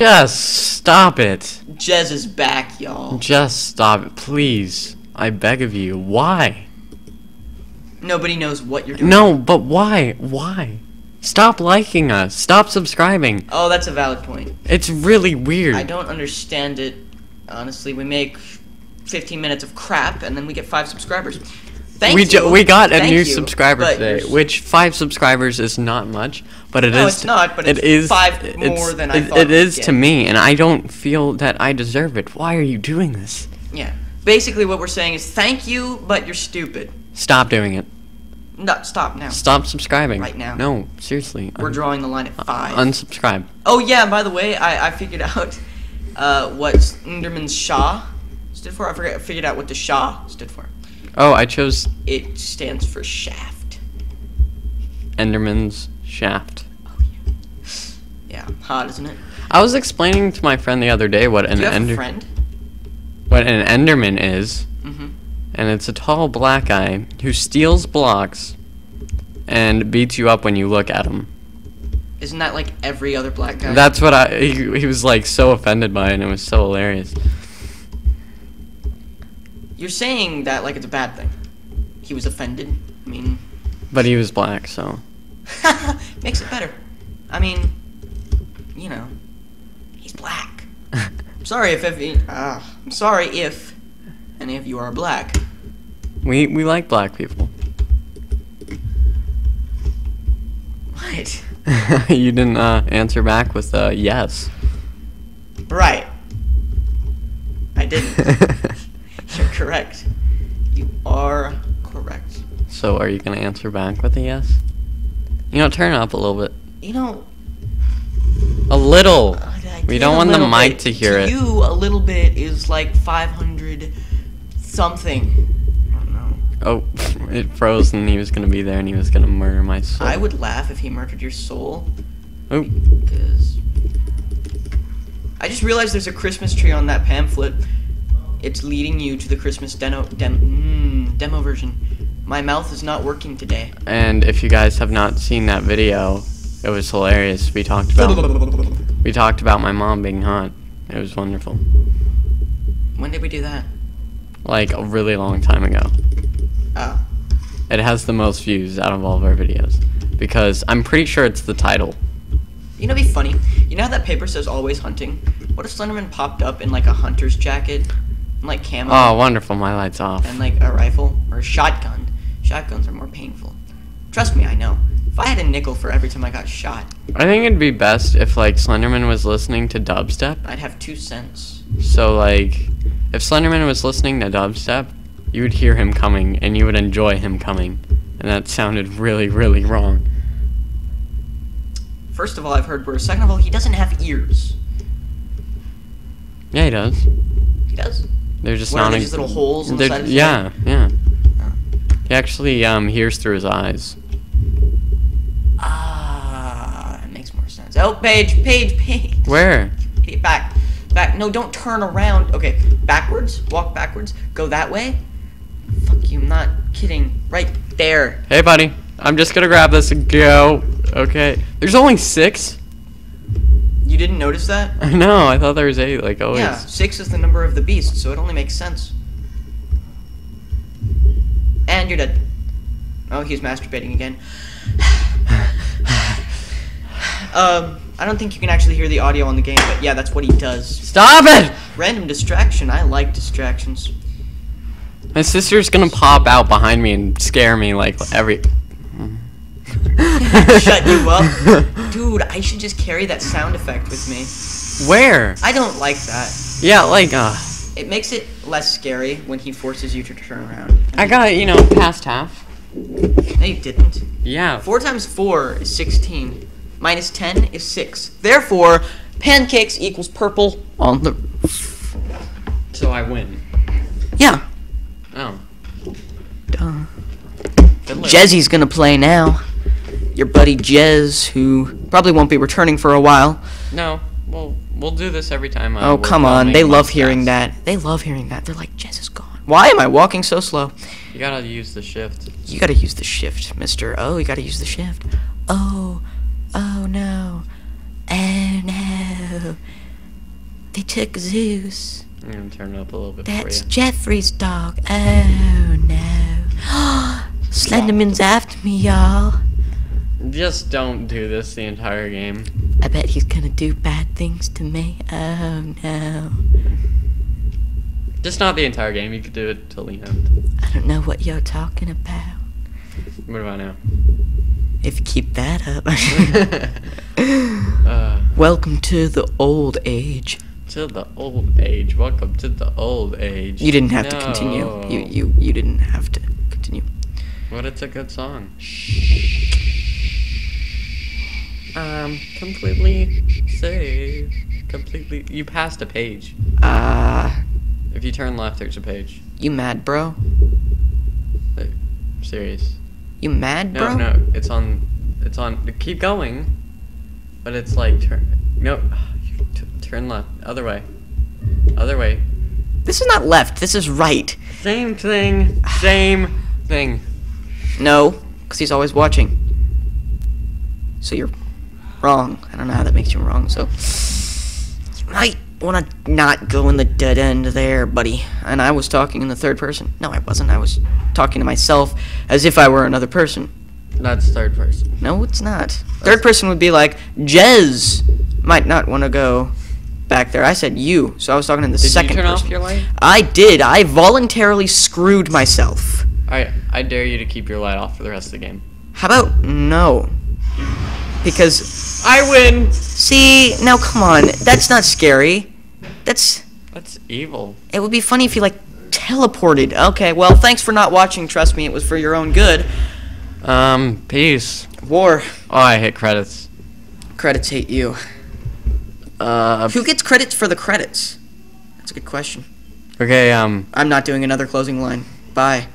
Just stop it. Jez is back, y'all. Just stop it, please. I beg of you. Why? Nobody knows what you're doing. No, but why? Why? Stop liking us. Stop subscribing. Oh, that's a valid point. It's really weird. I don't understand it. Honestly, we make 15 minutes of crap and then we get five subscribers. Thank we ju- we got a Thank new you, subscriber but today, you're- which five subscribers is not much, but it is. No, it's not, but it it's is five more than I it- thought It we'd is to get. me, and I don't feel that I deserve it. Why are you doing this? Yeah. Basically, what we're saying is thank you, but you're stupid. Stop doing it. No, stop now. Stop subscribing. Right now. No, seriously. We're un- drawing the line at five. unsubscribe. oh yeah, by the way, I, I figured out uh, what Enderman's Shah stood for. I forget. I figured out what the Shah stood for. Oh, I chose It stands for shaft. Enderman's shaft. Oh Yeah, Yeah, hot, isn't it? I was explaining to my friend the other day what an Do you have ender a friend? what an enderman is, Mm-hmm. and it's a tall black guy who steals blocks and beats you up when you look at him. Isn't that like every other black guy? That's what I. He, he was like so offended by it, and it was so hilarious. You're saying that like it's a bad thing. He was offended. I mean, But he was black, so makes it better. I mean, you know, he's black. I'm sorry if if uh, I'm sorry if any of you are black. we we like black people. What? you didn't uh, answer back with uh, yes. Right. I didn't. You're correct. You are correct. So are you gonna answer back with a yes? You know, turn it up a little bit. You know, A little. I We don't want the mic to hear it. You a little bit is like 500 something. I don't know. Oh, it froze, and he was gonna be there, and he was gonna murder my soul. I would laugh if he murdered your soul. Oh, Because I just realized there's a Christmas tree on that pamphlet. It's leading you to the Christmas demo dem, mm, demo version. My mouth is not working today. and if you guys have not seen that video, it was hilarious. We talked about we talked about my mom being hot. It was wonderful. When did we do that? Like a really long time ago. Oh. It has the most views out of all of our videos because I'm pretty sure it's the title. You know, be funny. You know how that paper says always hunting? What if Slenderman popped up in like a hunter's jacket, and like camo, Oh, wonderful! My lights off. and like a rifle or a shotgun? Shotguns are more painful. Trust me, I know. If I had a nickel for every time I got shot, I think it'd be best if like Slenderman was listening to dubstep. I'd have two cents. So like, if Slenderman was listening to dubstep, you would hear him coming and you would enjoy him coming, and that sounded really, really wrong. First of all, I've heard worse. Second of all, he doesn't have ears. Yeah, he does. He does. They're just What, are not. they just little holes on the they're- side of his Yeah, yeah. He actually um hears through his eyes. Ah, makes more sense. Oh, page, page, page. Where? Back, back. No, don't turn around. Okay, backwards. Walk backwards. Go that way. Fuck you. I'm not kidding. Right there. Hey, buddy. I'm just gonna grab this and go. Okay. There's only six. You didn't notice that? No. I thought there was eight. Like always. Yeah, six is the number of the beast, so it only makes sense. And you're dead. Oh, he's masturbating again. um, I don't think you can actually hear the audio on the game, but yeah, that's what he does. Stop it! Random distraction. I like distractions. My sister's gonna pop out behind me and scare me like every. Shut you up. Dude, I should just carry that sound effect with me. Where? I don't like that. Yeah, like uh, It makes it less scary when he forces you to turn around. I got you know past half. No, you didn't. Yeah. 4 times 4 is 16. Minus 10 is 6. Therefore, pancakes equals purple on the. So I win. Yeah. Oh. Duh. Jezzy's gonna play now. Your buddy Jez, who probably won't be returning for a while. No. Well, we'll do this every time. Uh, Oh, come on. They love Must hearing Pass. that. They love hearing that. They're like, Jez is gone. Why am I walking so slow? You gotta use the shift. You gotta use the shift, mister. Oh, you gotta use the shift. Oh, oh no. Oh no. They took Zeus. I'm gonna turn it up a little bit That's for Jeffrey's dog. Oh no. Slenderman's after me, y'all. Just don't do this the entire game. I bet he's gonna do bad things to me. Oh no. Just not the entire game. You could do it till the end. I don't know what you're talking about. What about now? If you keep that up. uh, Welcome to the old age. to the old age. Welcome to the old age. You didn't have to continue. You you you didn't have to continue. But it's a good song. Um, completely safe. Completely. You passed a page. Ah, If you turn left, there's a page. you mad, bro? Like, serious. You mad, No, bro? no. no. It's on. It's on. Keep going. But it's like turn. No. t- turn left. Other way. Other way. This is not left. This is right. Same thing. Same thing. No, because he's always watching. So you're wrong. I don't know how that makes you wrong. So you might want to not go in the dead end there, buddy. And I was talking in the third person. No, I wasn't. I was talking to myself as if I were another person. That's third person. No, it's not. Third person would be like, Jez might not want to go back there. I said you, so I was talking in the Did second you turn person. off your light? I did. I voluntarily screwed myself. Alright, I dare you to keep your light off for the rest of the game. How about no? Because I win. see, now come on, that's not scary. That's That's evil. it would be funny if you like teleported. Okay, well, thanks for not watching. Trust me, it was for your own good. Um, peace. War Oh, I hit credits. credits hate you. Uh, Who gets credits for the credits? That's a good question. okay, um, I'm not doing another closing line. Bye.